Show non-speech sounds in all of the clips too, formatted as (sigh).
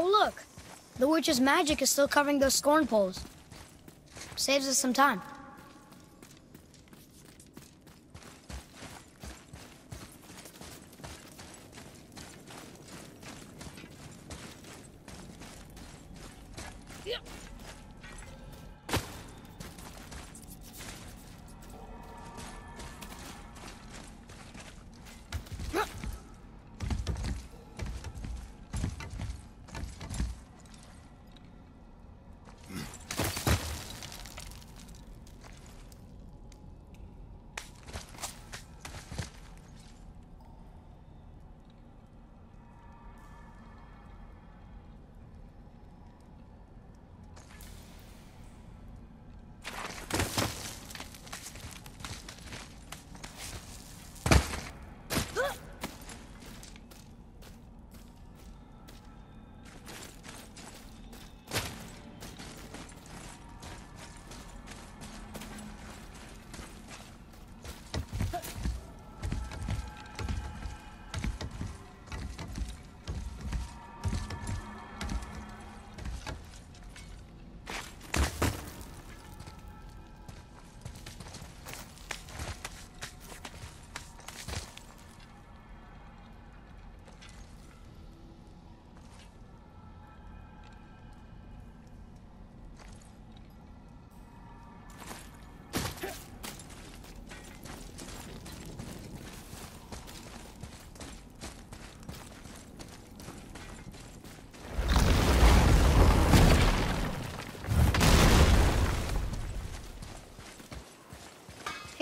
Oh, look. The witch's magic is still covering those scorn poles. Saves us some time.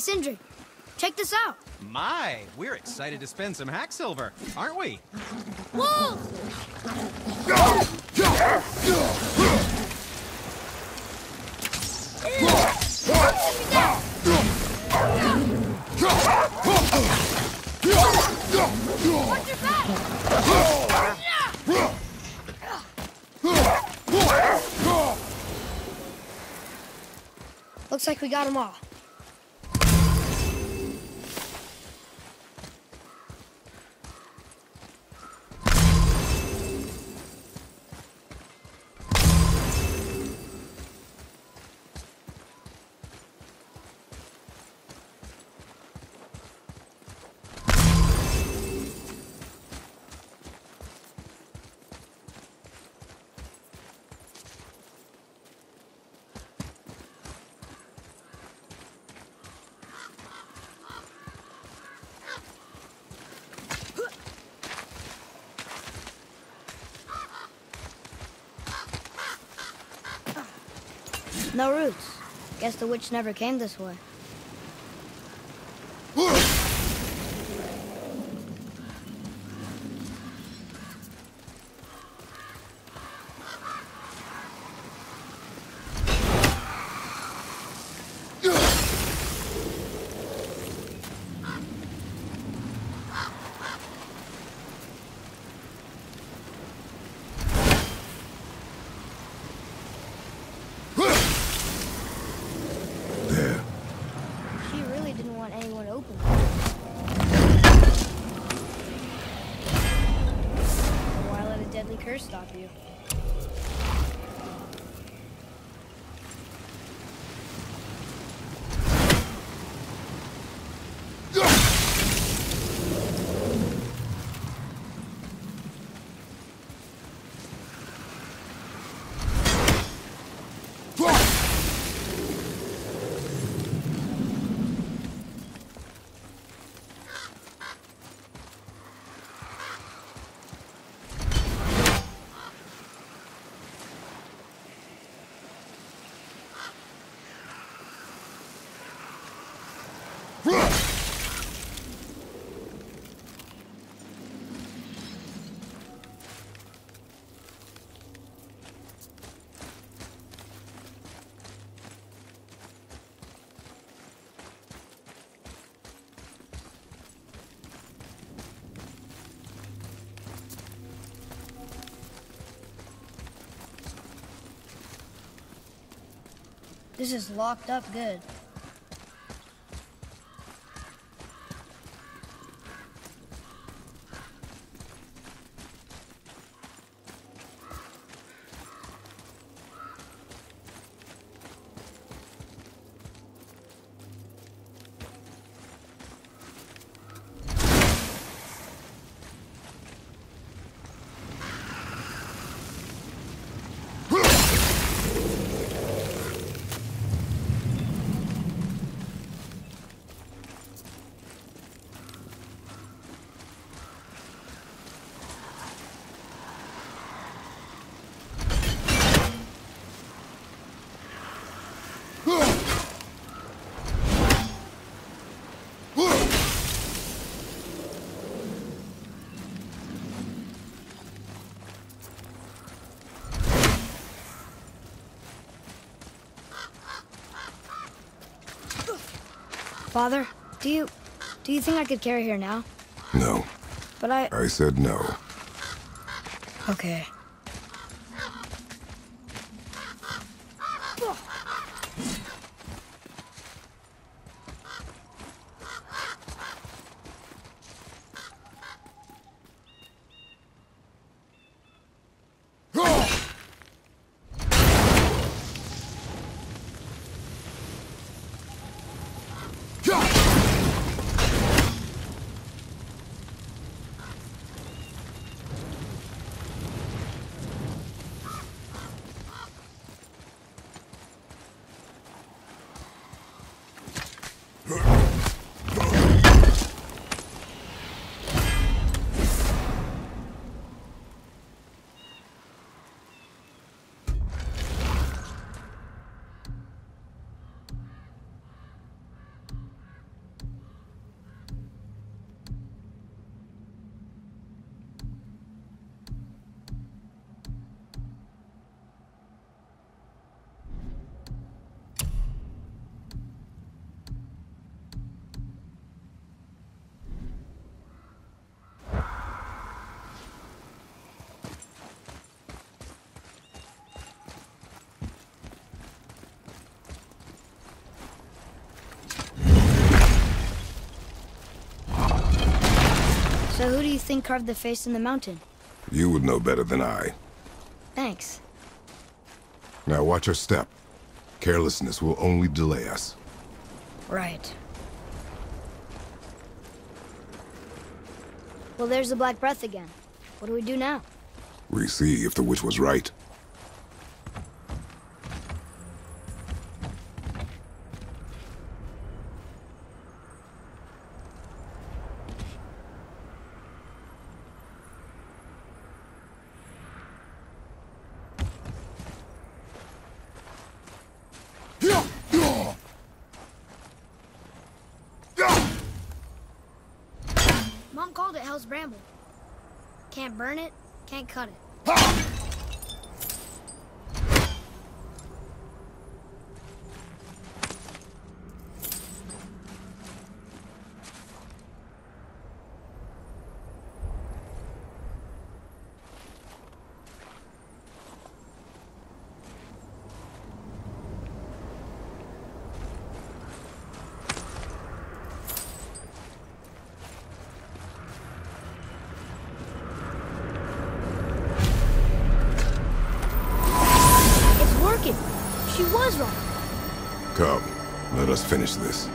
Sindri, check this out. My, we're excited to spend some hack silver, aren't we? Whoa! Watch your back! Looks like we got them all. No roots. Guess the witch never came this way. This is locked up good. Father, do you... do you think I could carry her now? No. But I... I said no. Okay. So who do you think carved the face in the mountain? You would know better than I. Thanks. Now watch your step. Carelessness will only delay us. Right. Well, there's the Black Breath again. What do we do now? We see if the witch was right. Mom called it Hell's Bramble. Can't burn it, can't cut it. It's working. She was wrong. Come, let us finish this.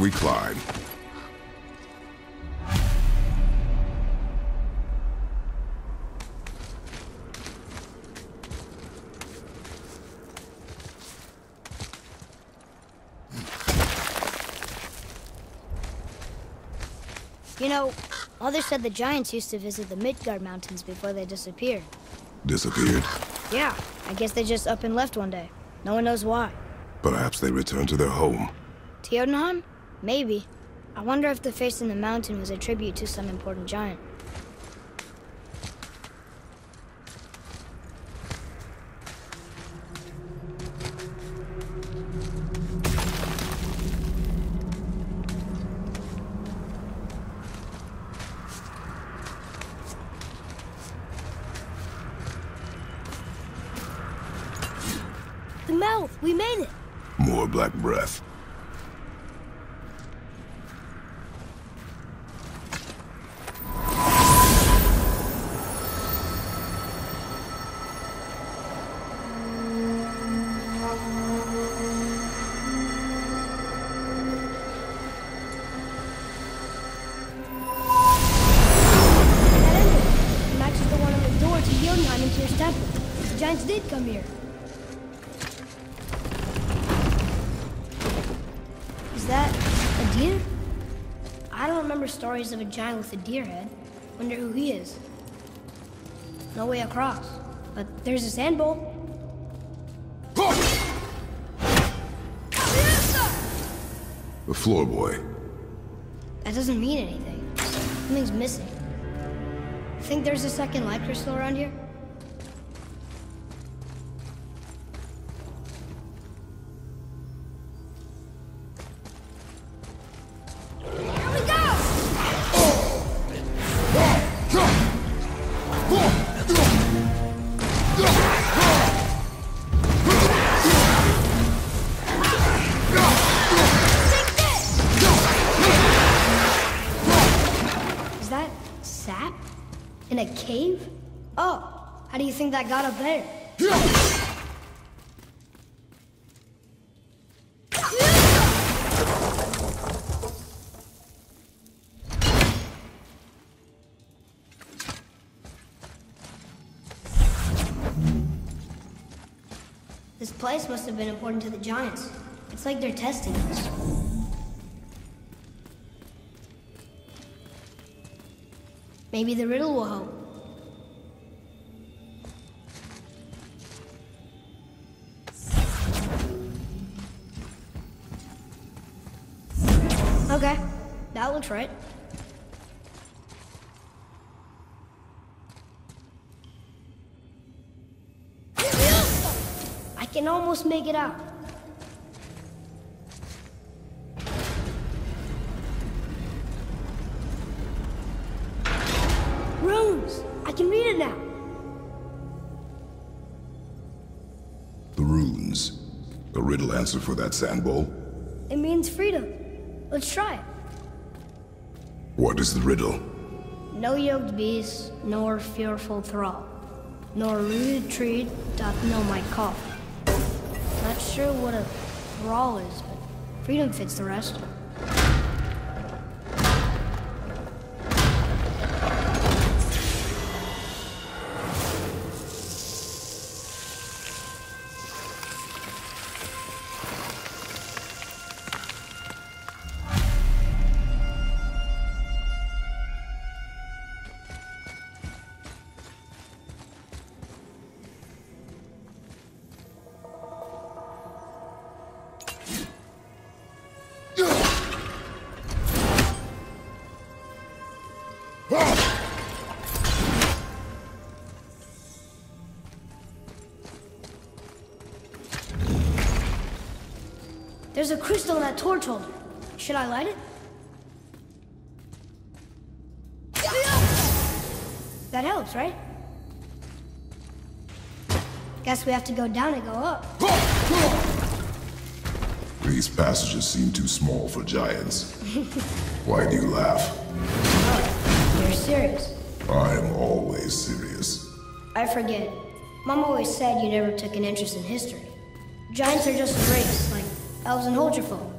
We climb. You know, Mother said the giants used to visit the Midgard Mountains before they disappeared. Disappeared. Yeah, I guess they just up and left one day. No one knows why. Perhaps they returned to their home. Jotunheim? Maybe. I wonder if the face in the mountain was a tribute to some important giant. Come here. Is that a deer? I don't remember stories of a giant with a deer head. Wonder who he is. No way across. But there's a sand bowl. The floor boy. That doesn't mean anything. Something's missing. Think there's a second light crystal around here? Here that got up there? This place must have been important to the giants. It's like they're testing us. Maybe the riddle will help. Looks right. I can almost make it out. Runes! I can read it now. The runes. A riddle answer for that sand bowl? It means freedom. Let's try it. What is the riddle? No yoked beast, nor fearful thrall, nor rude tree doth know my call. Not sure what a thrall is, but freedom fits the rest. There's a crystal in that torch holder. Should I light it? That helps, right? Guess we have to go down and go up. These passages seem too small for giants. (laughs) Why do you laugh? You're serious. I am always serious. I forget. Mom always said you never took an interest in history. Giants are just a race, elves and Holgerfolk.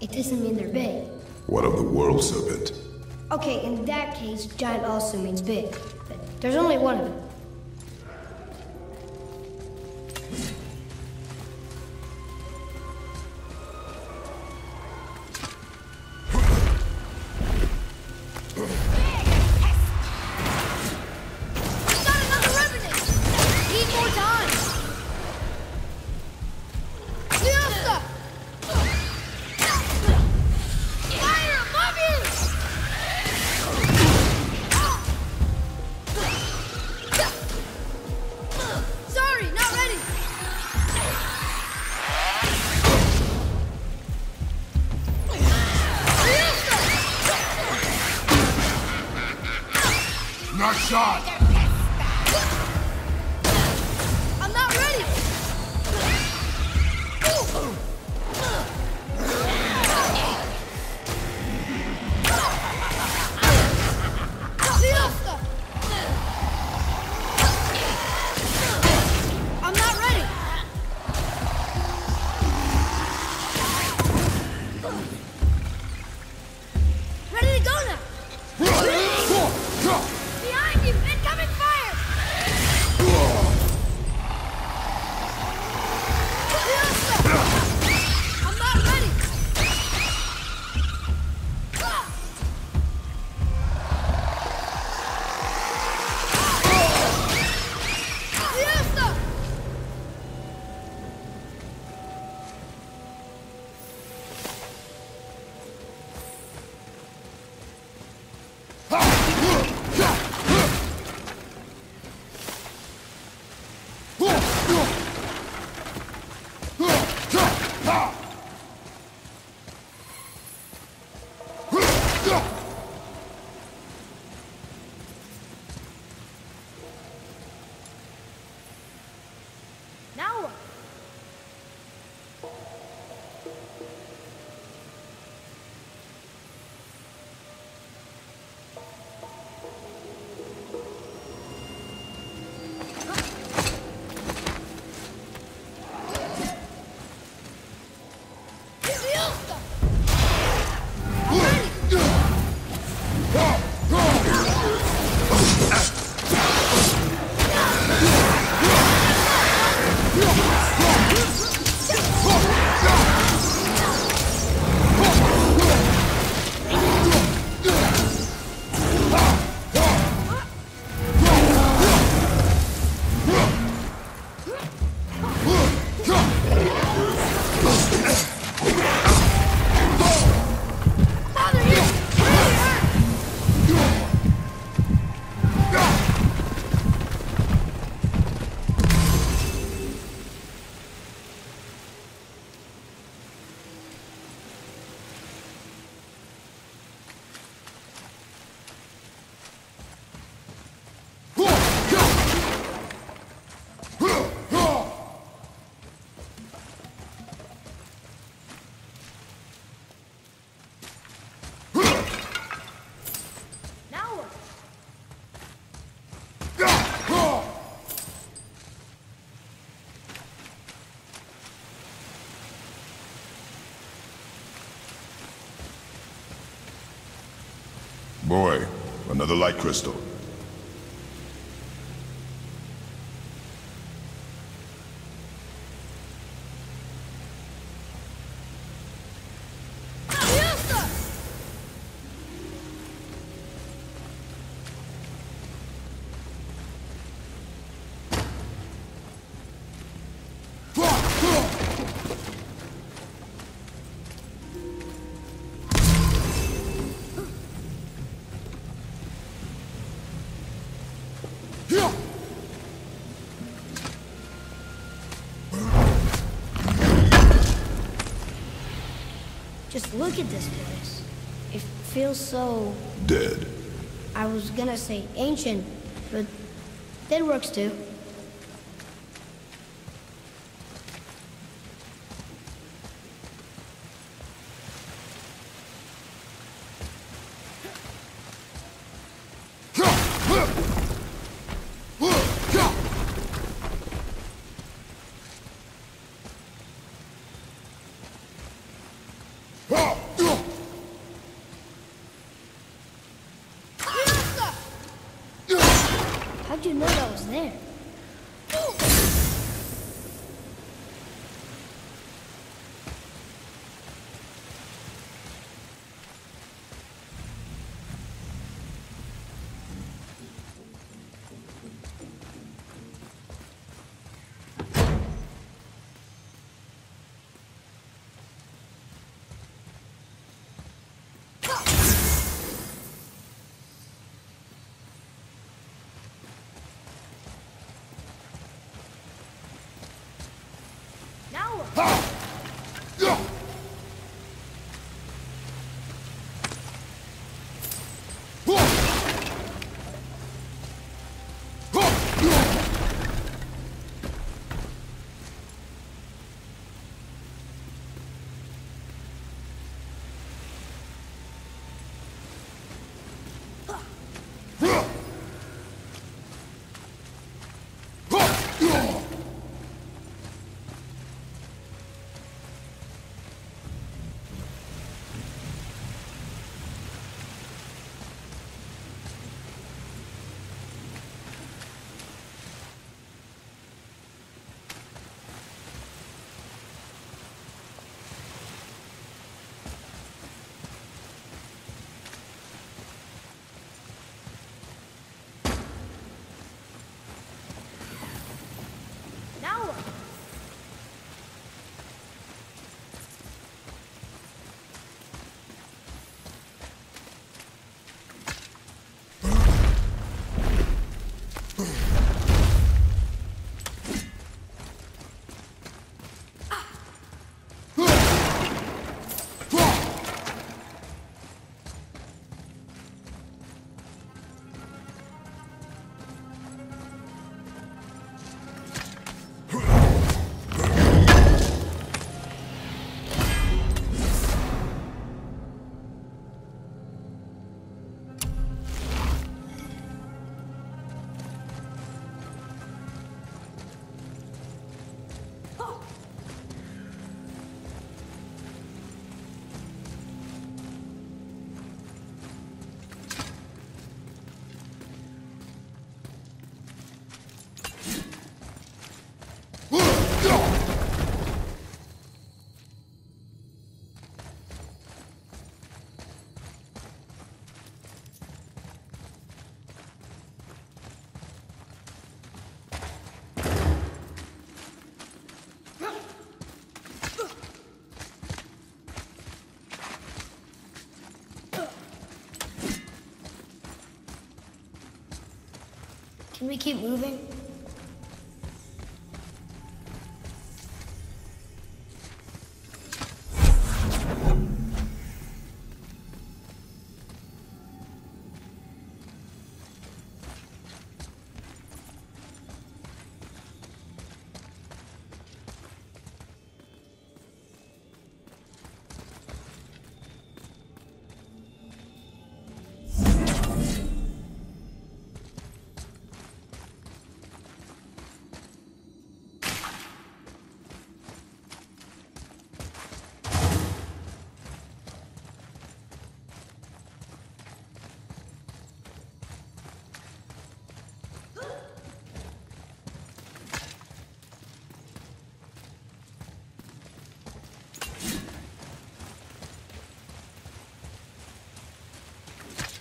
It doesn't mean they're big. What of the world serpent? Okay, in that case, giant also means big. But there's only one of them. Oh! Boy, another light crystal. Look at this place. It feels so... Dead. I was gonna say ancient, but that works too. You know that was there? Now Can we keep moving?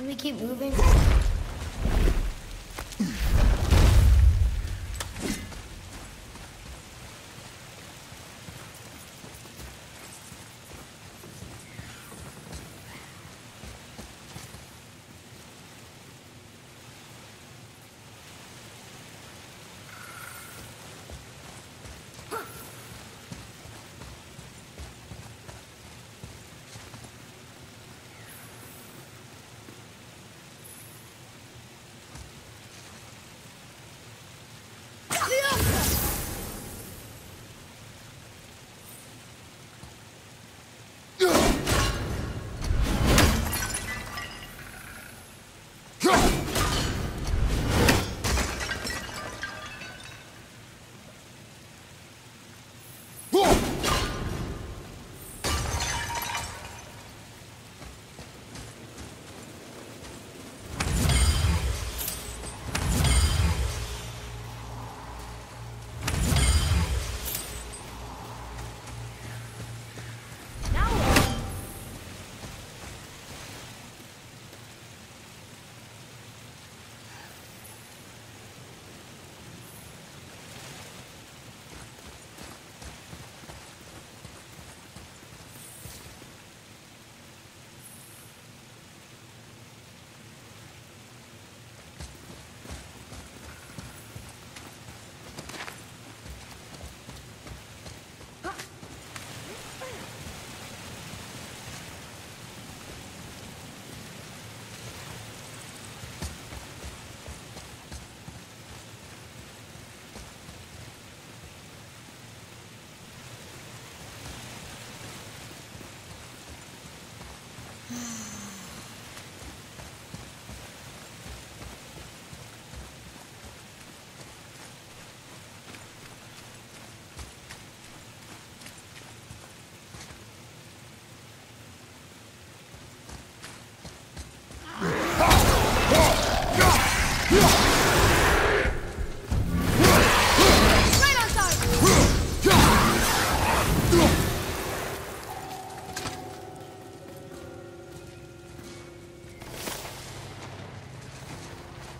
Can we keep moving?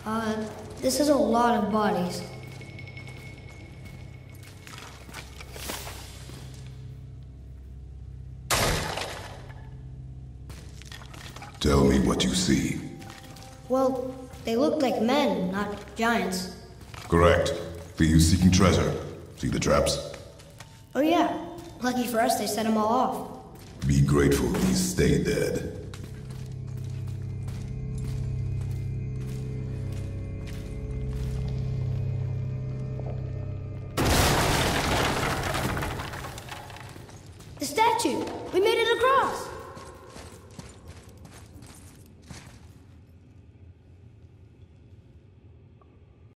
Uh, this is a lot of bodies. Tell me what you see. Well, they look like men, not giants. Correct. For you seeking treasure. See the traps? Oh yeah, lucky for us they set them all off. Be grateful these stay dead.